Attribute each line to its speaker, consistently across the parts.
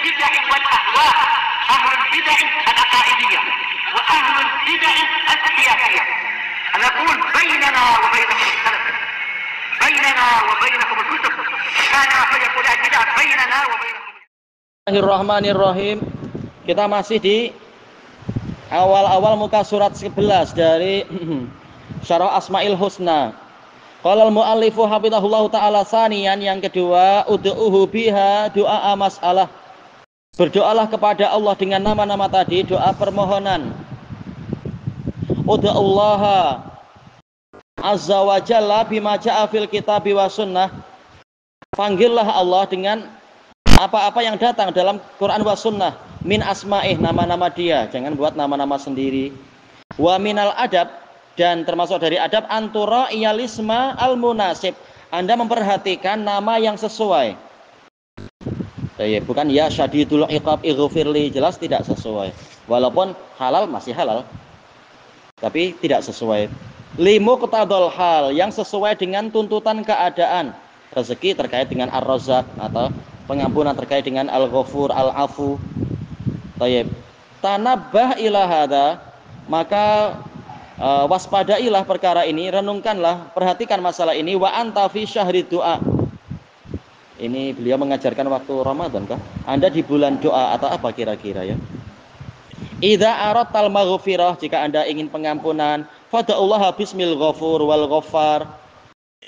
Speaker 1: البدع والأهواء أهل البدع العقائدية وأهل البدع السياسية أنا أقول بيننا وبينكم السلف بيننا وبينكم الكتب كان فيقول البدع بيننا وبينكم
Speaker 2: Bismillahirrahmanirrahim. Kita masih di awal-awal muka surat 11 dari Syarah Asmaul Husna. Qala al-muallifu hafizahullahu taala sanian yang kedua ud'uhu biha doa masalah. Berdoalah kepada Allah dengan nama-nama tadi doa permohonan. Ud'ullaha azza wa jalla bima ja'a fil kitab wa sunnah. Panggillah Allah dengan apa-apa yang datang dalam Quran wa sunnah min asma'ih nama-nama dia. Jangan buat nama-nama sendiri. Wa minal adab dan termasuk dari adab antura iyalisma al munasib. Anda memperhatikan nama yang sesuai. Ya, bukan ya syadidul iqab ighfirli jelas tidak sesuai. Walaupun halal masih halal. Tapi tidak sesuai. Limu ketadol hal yang sesuai dengan tuntutan keadaan. Rezeki terkait dengan ar-razak atau pengampunan terkait dengan al-ghafur, al-afu. Tayyib. Tanabbah ila hadha, maka uh, waspadailah perkara ini, renungkanlah, perhatikan masalah ini wa anta fi syahri doa. Ini beliau mengajarkan waktu Ramadan kah? Anda di bulan doa atau apa kira-kira ya? Idza aratal maghfirah jika Anda ingin pengampunan, fada'ullaha bismil ghafur wal ghaffar.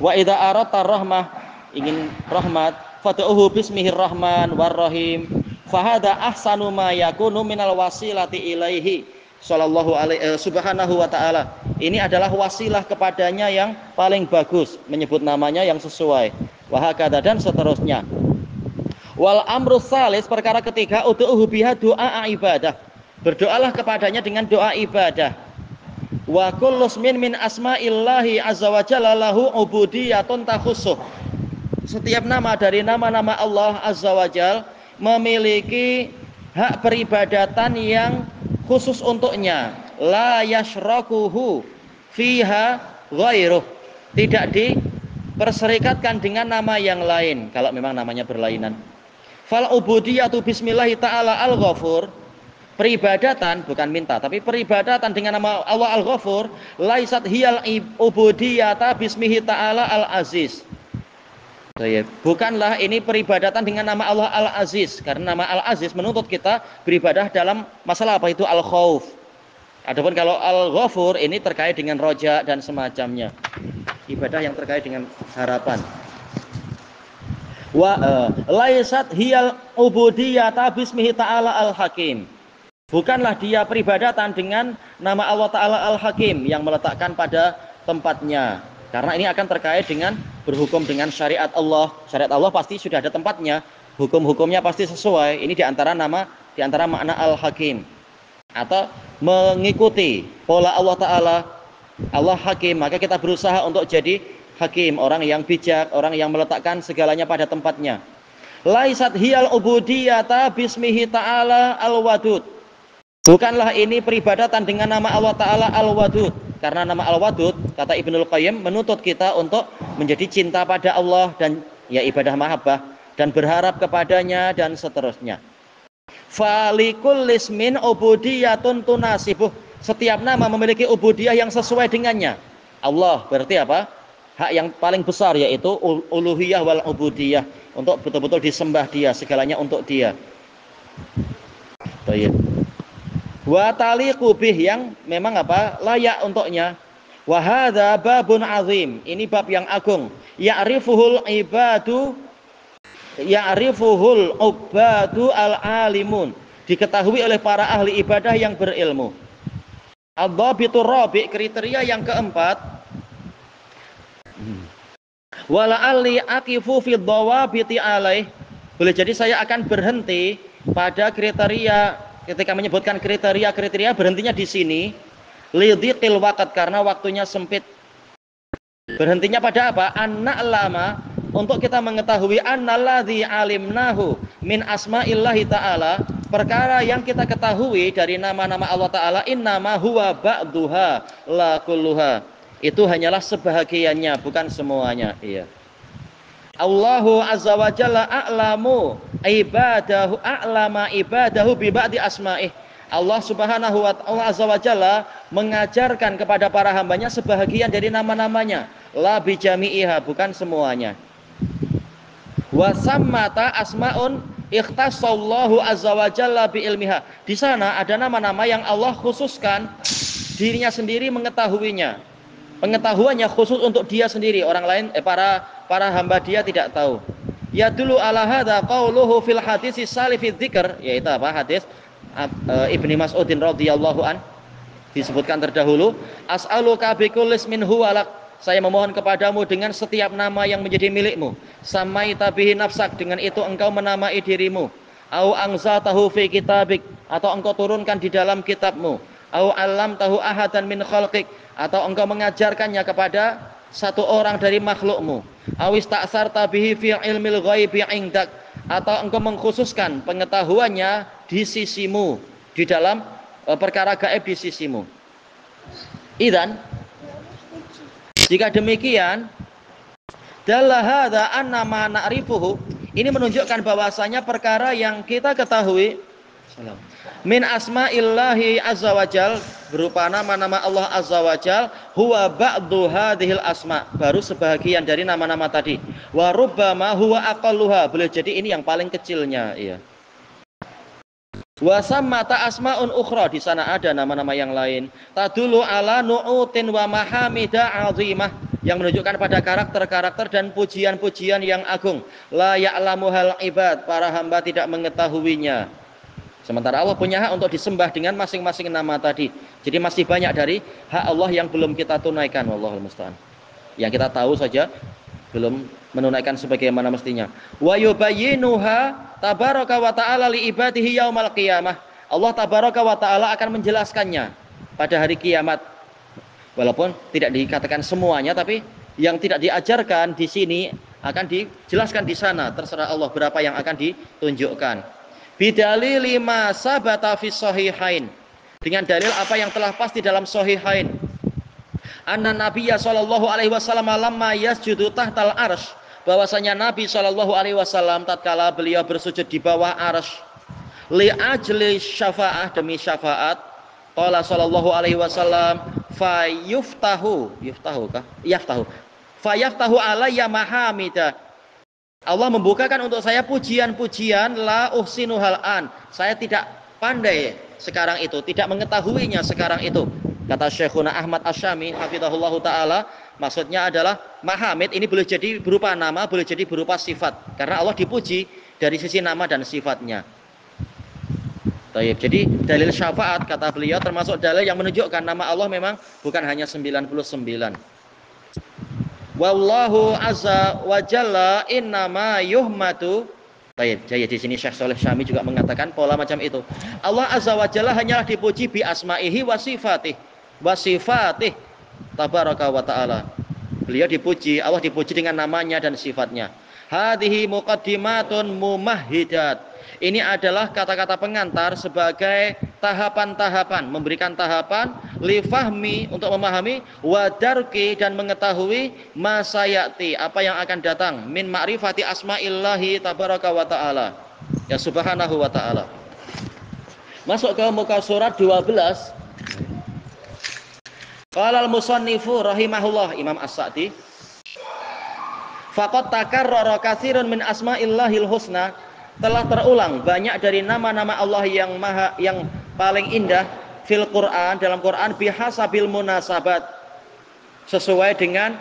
Speaker 2: Wa idza aratal rahmah ingin rahmat, fada'uhu bismihir rahman war rahim. Fahada ahsanu ma yakunu minal wasilati ilaihi sallallahu alaihi eh, subhanahu wa taala. Ini adalah wasilah kepadanya yang paling bagus, menyebut namanya yang sesuai. Wahakada dan seterusnya. Wal amru salis perkara ketiga ud'uhu biha doa ibadah. Berdoalah kepadanya dengan doa ibadah. Wa kullu min min asma'illahi azza wa jalla lahu ubudiyatun takhussuh. Setiap nama dari nama-nama Allah azza wa jalla memiliki hak peribadatan yang khusus untuknya la yashrakuhu fiha ghairuh tidak diperserikatkan dengan nama yang lain kalau memang namanya berlainan fal ubudiyatu bismillah taala al ghafur peribadatan bukan minta tapi peribadatan dengan nama Allah al ghafur laisat hiyal ubudiyata bismihi taala al aziz Bukanlah ini peribadatan dengan nama Allah Al-Aziz. Karena nama Al-Aziz menuntut kita beribadah dalam masalah apa itu Al-Khawf. Adapun kalau Al-Ghafur ini terkait dengan roja dan semacamnya. Ibadah yang terkait dengan harapan. Wa uh, laisat hiyal ubudiyata bismihi ta'ala al-hakim. Bukanlah dia peribadatan dengan nama Allah Ta'ala al-hakim yang meletakkan pada tempatnya. Karena ini akan terkait dengan berhukum dengan syariat Allah. Syariat Allah pasti sudah ada tempatnya. Hukum-hukumnya pasti sesuai. Ini di antara nama, di antara makna Al-Hakim. Atau mengikuti pola Allah Ta'ala. Allah Hakim. Maka kita berusaha untuk jadi hakim. Orang yang bijak, orang yang meletakkan segalanya pada tempatnya. Laisat hiyal ubudiyata bismihi ta'ala al-wadud. Bukanlah ini peribadatan dengan nama Allah Ta'ala al-wadud karena nama Al-Wadud, kata Ibnul Qayyim, menuntut kita untuk menjadi cinta pada Allah dan ya ibadah mahabbah dan berharap kepadanya dan seterusnya. Falikul lismin ubudiyatun tunasibuh. Setiap nama memiliki ubudiyah yang sesuai dengannya. Allah berarti apa? Hak yang paling besar yaitu uluhiyah wal ubudiyah. Untuk betul-betul disembah dia, segalanya untuk dia. Baik. Wa taliqu bih yang memang apa? Layak untuknya. Wa hadza babun azim. Ini bab yang agung. Ya'rifuhul ibadu ya'rifuhul ubadu al alimun diketahui oleh para ahli ibadah yang berilmu Ad-dhabitu rabi kriteria yang keempat wala ali akifu fi dhawabiti alaih boleh jadi saya akan berhenti pada kriteria ketika menyebutkan kriteria-kriteria berhentinya di sini lidhiqil waqt karena waktunya sempit. Berhentinya pada apa? Anak lama untuk kita mengetahui annalladzi alimnahu min asma'illahi ta'ala perkara yang kita ketahui dari nama-nama Allah taala innama huwa ba'duha la kulluha. Itu hanyalah sebahagiannya bukan semuanya. Iya. Allahu azza wa jalla a'lamu ibadahu a'lama ibadahu bi ba'di asma'ih. Allah Subhanahu wa taala azza wa jalla mengajarkan kepada para hambanya sebahagian dari nama-namanya, la bi jami'iha, bukan semuanya. Wa sammata asmaun ikhtasallahu azza wa jalla bi ilmiha. Di sana ada nama-nama yang Allah khususkan dirinya sendiri mengetahuinya. Pengetahuannya khusus untuk dia sendiri, orang lain eh, para para hamba dia tidak tahu. Ya dulu ala hadza qauluhu fil hadis salif dzikr. Yaitu apa? Hadis uh, Ibnu Mas'udin radhiyallahu an. Disebutkan terdahulu. As'aluka bi kullis min huwalak saya memohon kepadamu dengan setiap nama yang menjadi milikmu samai tabihi nafsak dengan itu engkau menamai dirimu. Au tahu fi kitabik atau engkau turunkan di dalam kitabmu. Au alam tahu ahadan min khalqik atau engkau mengajarkannya kepada satu orang dari makhlukmu. Awis taksar tabihi fi ilmil ghaibi indak atau engkau mengkhususkan pengetahuannya di sisimu di dalam e, perkara gaib di sisimu. Idan. Jika demikian dalah hadza anna ma na'rifuhu. Ini menunjukkan bahwasanya perkara yang kita ketahui min asma'illahi azza wajal berupa nama-nama Allah azza wajal huwa ba'du hadhil asma. Baru sebahagian dari nama-nama tadi. Wa rubbama huwa aqalluha. Boleh jadi ini yang paling kecilnya iya. Wa sammata asmaun ukhra. Di sana ada nama-nama yang lain. Tadulu ala nu'utin wa mahamida azimah yang menunjukkan pada karakter-karakter dan pujian-pujian yang agung la ya'lamu hal ibad para hamba tidak mengetahuinya Sementara Allah punya hak untuk disembah dengan masing-masing nama tadi. Jadi masih banyak dari hak Allah yang belum kita tunaikan. Wallahul musta'an. Yang kita tahu saja belum menunaikan sebagaimana mestinya. Wa yubayyinuha tabaraka wa ta'ala li ibadihi yaumal qiyamah. Allah tabaraka wa ta'ala akan menjelaskannya pada hari kiamat. Walaupun tidak dikatakan semuanya tapi yang tidak diajarkan di sini akan dijelaskan di sana. Terserah Allah berapa yang akan ditunjukkan. Bidali lima sabata fi sahihain. Dengan dalil apa yang telah pasti dalam sahihain. Anna nabiyya sallallahu alaihi wasallam lamma yasjudu tahtal arsy bahwasanya Nabi sallallahu alaihi wasallam tatkala beliau bersujud di bawah arsy li ajli syafaah demi syafaat qala sallallahu alaihi wasallam fa yuftahu yuftahu kah yaftahu fa yaftahu alayya mahamida Allah membukakan untuk saya pujian-pujian la uhsinu an. Saya tidak pandai sekarang itu, tidak mengetahuinya sekarang itu. Kata Syekhuna Ahmad Asyami hafizahullah taala, maksudnya adalah mahamid ini boleh jadi berupa nama, boleh jadi berupa sifat. Karena Allah dipuji dari sisi nama dan sifatnya. Taib. Jadi dalil syafaat kata beliau termasuk dalil yang menunjukkan nama Allah memang bukan hanya 99. Wallahu azza wa jalla innama yuhmatu Baik, jadi di sini Syekh Soleh Syami juga mengatakan pola macam itu. Allah azza wa jalla hanyalah dipuji bi asma'ihi wa sifatih. Wa sifatih. Tabaraka wa ta'ala. Beliau dipuji, Allah dipuji dengan namanya dan sifatnya. Hadhihi muqaddimatun mumahhidat ini adalah kata-kata pengantar sebagai tahapan-tahapan, memberikan tahapan lifahmi untuk memahami wadarki dan mengetahui masayati apa yang akan datang min ma'rifati asma'illahi tabaraka wa ta'ala. Ya subhanahu wa ta'ala. Masuk ke muka surat 12. Qala al-musannifu rahimahullah Imam As-Sa'di Faqad takarrara katsirun min asma'illahil husna telah terulang banyak dari nama-nama Allah yang maha yang paling indah fil Quran dalam Quran bihasabil munasabat. Sesuai dengan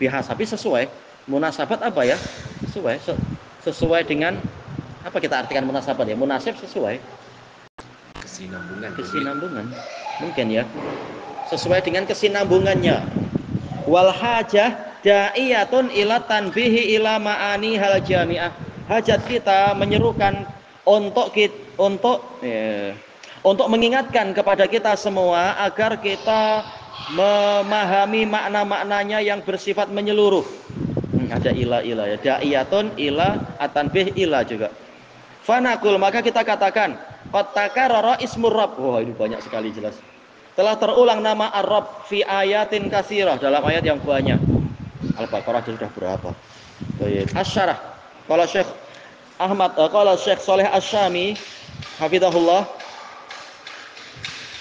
Speaker 2: bihasabi sesuai. Munasabat apa ya? Sesuai. Sesuai dengan apa kita artikan munasabat ya? Munasib sesuai.
Speaker 3: Kesinambungan.
Speaker 2: Kesinambungan. Mungkin ya. Sesuai dengan kesinambungannya. Wal hajah da'iyatun ila tanbihi ila ma'ani hal jami'ah hajat kita menyerukan untuk kita, untuk ya, untuk mengingatkan kepada kita semua agar kita memahami makna-maknanya yang bersifat menyeluruh. Hmm, ada ila ila ya, da'iyatun ila atanbih ila juga. Fanakul maka kita katakan kotaka roro ismur rabb. Wah, ini banyak sekali jelas. Telah terulang nama Ar-Rabb fi ayatin kasirah dalam ayat yang banyak. Al-Baqarah sudah berapa? Asyarah. Kalau Syekh Ahmad, uh, kalau Syekh Soleh Asyami, Hafidahullah,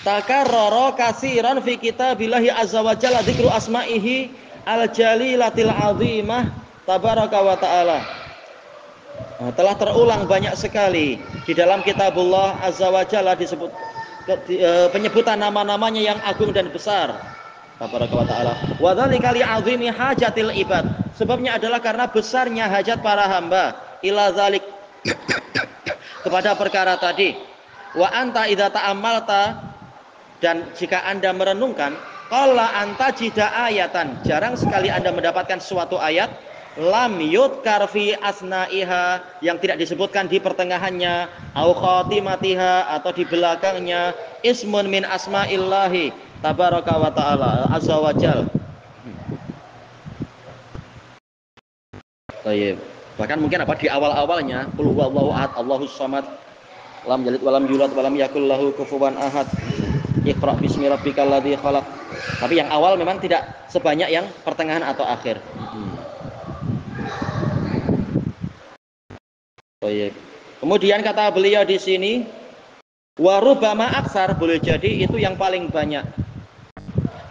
Speaker 2: takarrara kasiran fi kitabillahi azza wa jalla dzikru asma'ihi al-jalilatil azimah tabaraka wa ta'ala. Nah, telah terulang banyak sekali di dalam kitabullah azza wa jalla disebut di, e, penyebutan nama-namanya yang agung dan besar. Tabaraka wa ta'ala. Wa dzalika azimi hajatil ibad. Sebabnya adalah karena besarnya hajat para hamba ila zalik kepada perkara tadi. Wa anta idza ta'ammalta dan jika Anda merenungkan, qala anta jida ayatan. Jarang sekali Anda mendapatkan suatu ayat lam yudkar fi asna'iha yang tidak disebutkan di pertengahannya au khatimatiha atau di belakangnya ismun min asma'illahi tabaraka wa ta'ala azza wa jal Tayyib. Bahkan mungkin apa di awal-awalnya qul huwallahu ahad Allahus samad lam yalid walam yulad walam yakul lahu kufuwan ahad Iqra bismi rabbikal ladzi khalaq. Tapi yang awal memang tidak sebanyak yang pertengahan atau akhir. Baik. Kemudian kata beliau di sini warubama aksar boleh jadi itu yang paling banyak.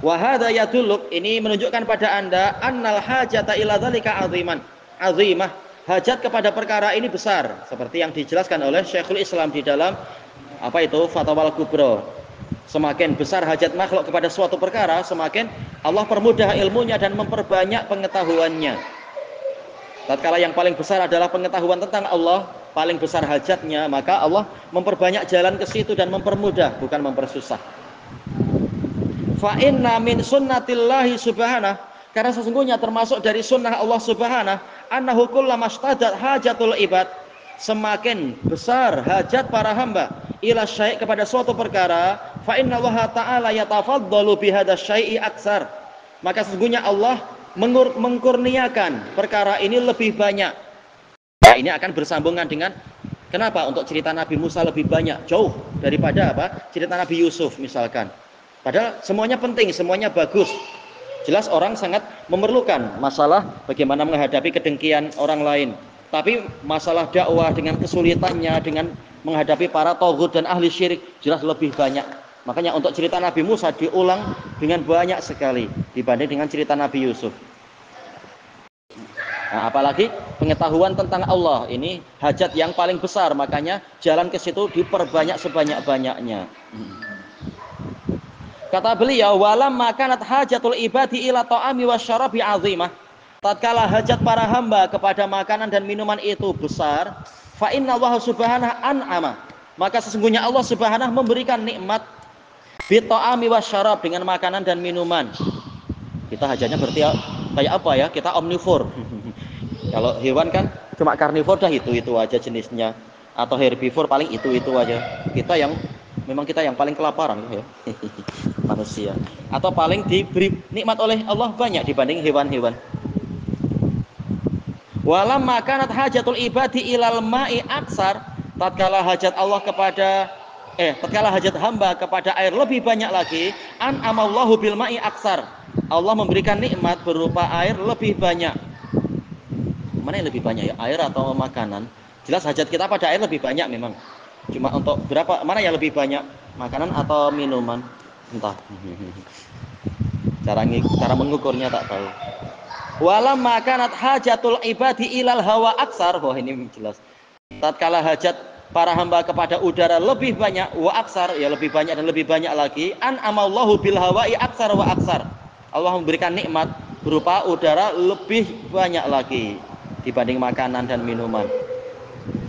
Speaker 2: Wahada yaduluk ini menunjukkan pada anda annal hajata ila dzalika aziman. Azimah. Hajat kepada perkara ini besar seperti yang dijelaskan oleh Syekhul Islam di dalam apa itu Fatwa Al-Kubra. Semakin besar hajat makhluk kepada suatu perkara, semakin Allah permudah ilmunya dan memperbanyak pengetahuannya. Tatkala yang paling besar adalah pengetahuan tentang Allah, paling besar hajatnya, maka Allah memperbanyak jalan ke situ dan mempermudah, bukan mempersusah. Fa inna min sunnatillahi subhanah karena sesungguhnya termasuk dari sunnah Allah subhanah annahu kullama hajatul ibad semakin besar hajat para hamba ila syai' kepada suatu perkara fa inna Allah taala yatafaddalu bihadza syai'i aksar maka sesungguhnya Allah mengur, mengkurniakan perkara ini lebih banyak. Nah, ini akan bersambungan dengan kenapa untuk cerita Nabi Musa lebih banyak jauh daripada apa? Cerita Nabi Yusuf misalkan. Padahal semuanya penting, semuanya bagus. Jelas orang sangat memerlukan masalah bagaimana menghadapi kedengkian orang lain. Tapi masalah dakwah dengan kesulitannya, dengan menghadapi para togut dan ahli syirik jelas lebih banyak Makanya untuk cerita Nabi Musa diulang dengan banyak sekali dibanding dengan cerita Nabi Yusuf. Nah, apalagi pengetahuan tentang Allah ini hajat yang paling besar, makanya jalan ke situ diperbanyak sebanyak-banyaknya. Kata beliau, "Walam makanat hajatul ibadi ila ta'ami wasyarabi azimah." Tatkala hajat para hamba kepada makanan dan minuman itu besar, fa Allah subhanahu an'ama. Maka sesungguhnya Allah subhanahu memberikan nikmat Bito'ami syarab dengan makanan dan minuman. Kita hajatnya berarti ya, kayak apa ya? Kita omnivor. Kalau hewan kan cuma karnivor dah itu-itu aja jenisnya. Atau herbivor paling itu-itu aja. Kita yang memang kita yang paling kelaparan ya. Manusia. Atau paling diberi nikmat oleh Allah banyak dibanding hewan-hewan. Walam makanat hajatul ibadi ilal ma'i aksar tatkala hajat Allah kepada eh tatkala hajat hamba kepada air lebih banyak lagi an amallahu bil ma'i aksar. Allah memberikan nikmat berupa air lebih banyak. Mana yang lebih banyak ya? Air atau makanan? Jelas hajat kita pada air lebih banyak memang. Cuma untuk berapa mana yang lebih banyak? Makanan atau minuman entah. Cara cara mengukurnya tak tahu. Walam makanat hajatul ibadi ilal hawa aksar. Wah ini jelas. Tatkala hajat para hamba kepada udara lebih banyak wa aksar ya lebih banyak dan lebih banyak lagi an amallahu bil hawai aksar wa aksar. Allah memberikan nikmat berupa udara lebih banyak lagi dibanding makanan dan minuman.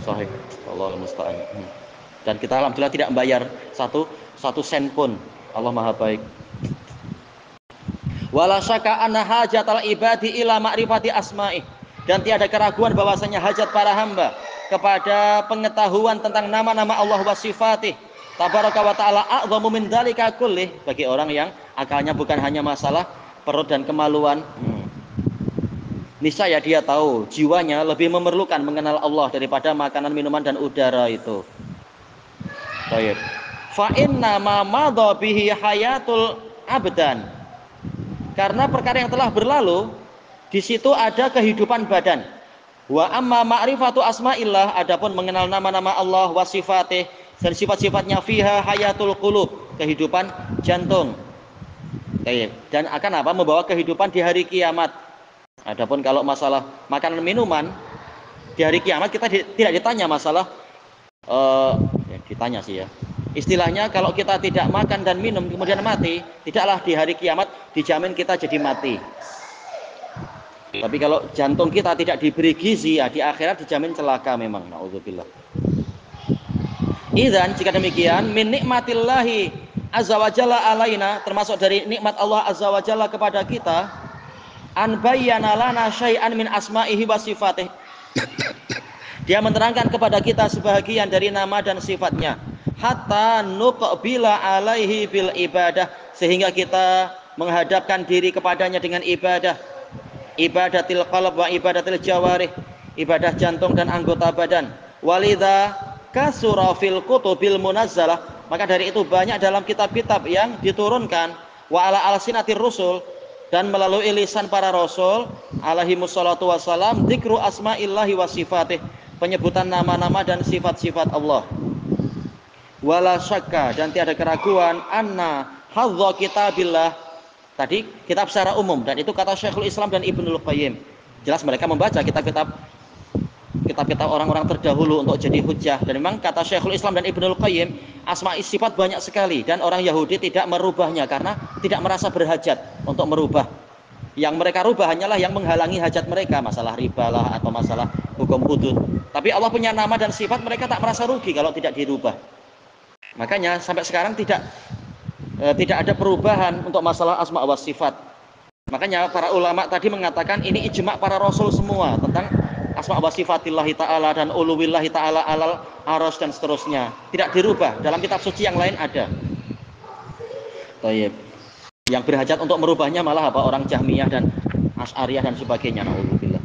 Speaker 2: Sahih. Allah musta'an. Dan kita alhamdulillah tidak membayar satu satu sen pun Allah maha baik wala syaka anna hajatal ibadi ila ma'rifati asma'i dan tiada keraguan bahwasanya hajat para hamba kepada pengetahuan tentang nama-nama Allah wa sifatih. Tabaraka wa ta'ala a'zamu min dzalika kullih bagi orang yang akalnya bukan hanya masalah perut dan kemaluan. Hmm. Niscaya dia tahu jiwanya lebih memerlukan mengenal Allah daripada makanan, minuman dan udara itu. Baik. Fa inna ma madha bihi hayatul abdan. Karena perkara yang telah berlalu Di situ ada kehidupan badan. Wa amma ma'rifatu asma'illah adapun mengenal nama-nama Allah wa sifatih dan sifat-sifatnya fiha hayatul qulub, kehidupan jantung. Dan akan apa? Membawa kehidupan di hari kiamat. Adapun kalau masalah makanan minuman di hari kiamat kita di, tidak ditanya masalah uh, ya ditanya sih ya. Istilahnya kalau kita tidak makan dan minum kemudian mati, tidaklah di hari kiamat dijamin kita jadi mati. Tapi kalau jantung kita tidak diberi gizi, ya di akhirat dijamin celaka memang. Nauzubillah. Idan jika demikian, min nikmatillahi azza wa jalla alaina termasuk dari nikmat Allah azza wa jalla kepada kita an bayyana lana syai'an min asma'ihi wa sifatih. Dia menerangkan kepada kita sebahagian dari nama dan sifatnya. Hatta nuqbila alaihi bil ibadah sehingga kita menghadapkan diri kepadanya dengan ibadah. Ibadatil qalb wa ibadatil jawarih ibadah jantung dan anggota badan. Walidha kasura fil kutubil munazzalah maka dari itu banyak dalam kitab-kitab yang diturunkan wa ala alsinatir rusul dan melalui lisan para rasul alaihi musallatu wassalam dzikru asma'illahi wa sifatih penyebutan nama-nama dan sifat-sifat Allah wala syakka dan tiada keraguan anna hadza kitabillah Tadi kitab secara umum dan itu kata Syekhul Islam dan Ibnul Qayyim. Jelas mereka membaca kitab-kitab kitab-kitab orang-orang terdahulu untuk jadi hujah dan memang kata Syekhul Islam dan Ibnul Qayyim asma sifat banyak sekali dan orang Yahudi tidak merubahnya karena tidak merasa berhajat untuk merubah. Yang mereka rubah hanyalah yang menghalangi hajat mereka, masalah riba lah atau masalah hukum hudud. Tapi Allah punya nama dan sifat mereka tak merasa rugi kalau tidak dirubah. Makanya sampai sekarang tidak e, tidak ada perubahan untuk masalah asma wa sifat. Makanya para ulama tadi mengatakan ini ijma para rasul semua tentang asma wa sifatillahi taala dan uluwillahi taala alal aras dan seterusnya. Tidak dirubah. Dalam kitab suci yang lain ada. Tayyib. Yang berhajat untuk merubahnya malah apa? Orang Jahmiyah dan Asy'ariyah dan sebagainya. Nauzubillah.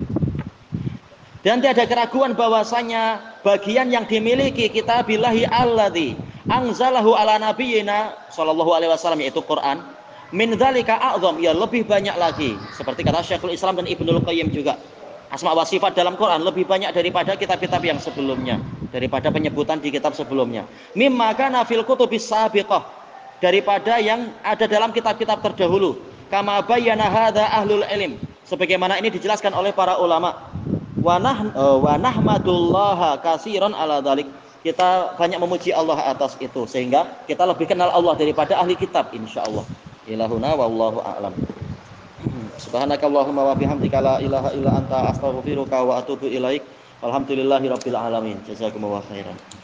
Speaker 2: Dan tiada keraguan bahwasanya bagian yang dimiliki kita billahi alladzi anzalahu ala nabiyyina sallallahu alaihi wasallam yaitu Quran. Min dzalika a'zam ya lebih banyak lagi. Seperti kata Syekhul Islam dan Ibnul Qayyim juga. Asma wa sifat dalam Quran lebih banyak daripada kitab-kitab yang sebelumnya daripada penyebutan di kitab sebelumnya. Mimma kana fil kutubis sabiqah daripada yang ada dalam kitab-kitab terdahulu. Kama bayyana hadza ahlul ilm sebagaimana ini dijelaskan oleh para ulama. Wa nah wa nahmadullaha katsiran ala dzalik kita banyak memuji Allah atas itu sehingga kita lebih kenal Allah daripada ahli kitab insyaallah. Ilahuna wallahu a'lam. Subhanakallahumma wa bihamdika la ilaha illa anta astaghfiruka wa atubu ilaik. Walhamdulillahi rabbil alamin. Jazakumullahu khairan